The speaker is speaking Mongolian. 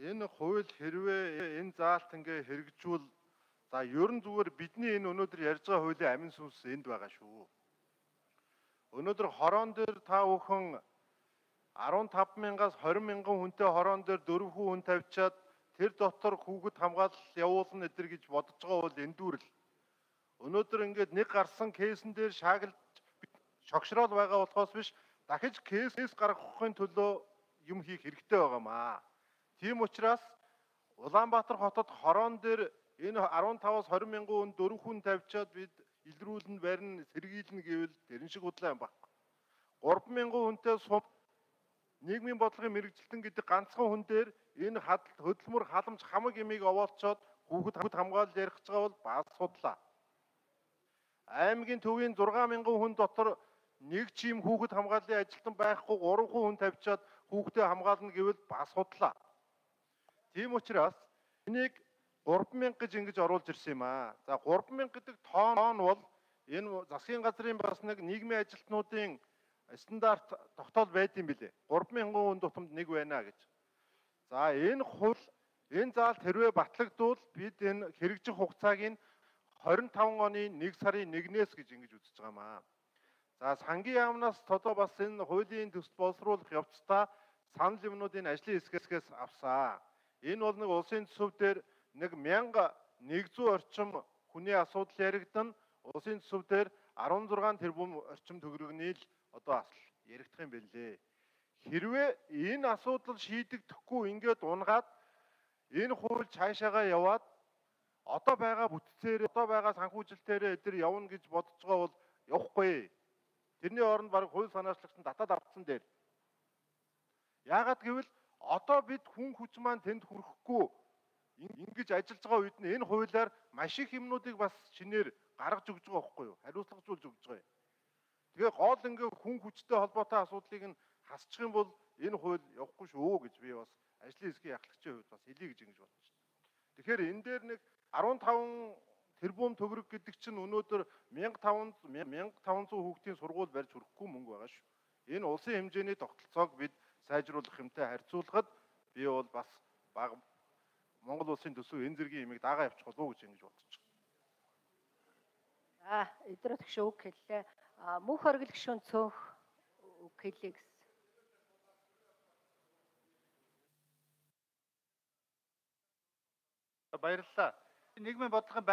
энэ хууль хэрвээ энэ заалт ингээ хэрэгжүүл за ерөн зүгээр бидний энэ өнөөдөр ярьж байгаа хуулийн амин сүнс энд байгаа шүү. Өнөөдөр хорон дээр та бүхэн 15 мянгаас 20 мянган хүнтэй хорон дээр дөрвөн хүн тавьчаад тэр дотор хүүхэд хамгаалал явуулна эдэр гэж бодож байгаа бол эндүүрэл. Өнөөдөр ингээд нэг гарсан кейсэн дээр шаагилж шогшрол байгаа болохоос биш дахиж кейс гаргахын төлөө юм хийх хэрэгтэй байгаамаа. Тийм учраас Улаанбаатар хотод хорон дээр энэ 15-аас 20 мянган хүн дөрвөн хүн тавьчаад бид илрүүлэн барин сэргийлнэ гэвэл тэрэн шиг удлаа юм баг. 3 мянган хүнтэй сум нийгмийн бодлогын мэрэгжилтэн гэдэг ганцхан хүн дээр энэ хөдөлмөр халамж хамаг ямиг овоолцоод хүүхэд хамгаалал ярих байгаа бол бас судлаа. Аймгийн төвийн 6 мянган хүн дотор нэг чим хүүхэд хамгааллын ажилтан байхгүй 3 хүн тавьчаад хүүхдээ хамгаална гэвэл бас судлаа. Тийм учраас энийг 3000 гэж ингэж оруулж ирсэн юм аа. За 3000 гэдэг тоон бол энэ засгийн газрын бас нэг нийгмийн ажилтнуудын стандарт тогтоол байд юм билээ. 3000 хүн тутамд нэг байна гэж. За энэ хууль энэ заалт хэрвээ батлагдвал бид энэ хэрэгжих хугацааг нь 25 оны 1 сарын 1-ээс гэж ингэж үзэж байгаа маа. За сангийн яамнаас тодоо бас энэ хуулийн төсөл боловсруулах явцдаа санал юмнуудын ажлын хэсгээс авсаа. Энэ бол нэг улсын төсөв дээр нэг 1100 орчим хүний асуудал яригдан улсын төсөв дээр 16 тэрбум орчим төгрөгний л одоо асал яригдах юм бэлээ. Хэрвээ энэ асуудал шийдэгдэхгүй ингээд унгаад энэ хууль цаашаагаа яваад одоо байгаа бүтцээр одоо байгаа санхүүжилтээр эдгээр явна гэж бодож байгаа бол явахгүй. Тэрний оронд баг хууль санаачлагч нь татаад авцсан дээр. Яагаад гэвэл одоо бид хүн хүч маань тэнд хүрэхгүй ингэж ажиллаж байгаа үед нь энэ хуулиар маш их юмнуудыг бас шинээр гаргаж өгж байгаа байхгүй юу? Хариуцлагажуулж өгж байгаа юм. Тэгээ гол ингээ хүн хүчтэй холбоотой асуудлыг нь хасчих юм бол энэ хууль явахгүй шүү гэж би бас ажлын хэсгийн ахлагчийн хувьд бас хэлье гэж ингэж бодож байна. Тэгэхээр энэ дээр нэг 15 тэрбум төгрөг гэдэг чинь өнөөдөр 1500 1500 хүүхдийн сургууль барьж хүрэхгүй мөнгө байгаа шүү. Энэ улсын хэмжээний тогтолцоог бид сайжруулах юмтай харьцуулахад би бол бас баг Монгол улсын төсөв энэ зэргийн имийг дагаа явчих болов уу гэж ингэж бодож байна. За, эдрөө тгш үг хэллээ. Мөнх оргил гişүн цөөх үг хэлье гэсэн. Баярлалаа. Нийгмийн бодлогын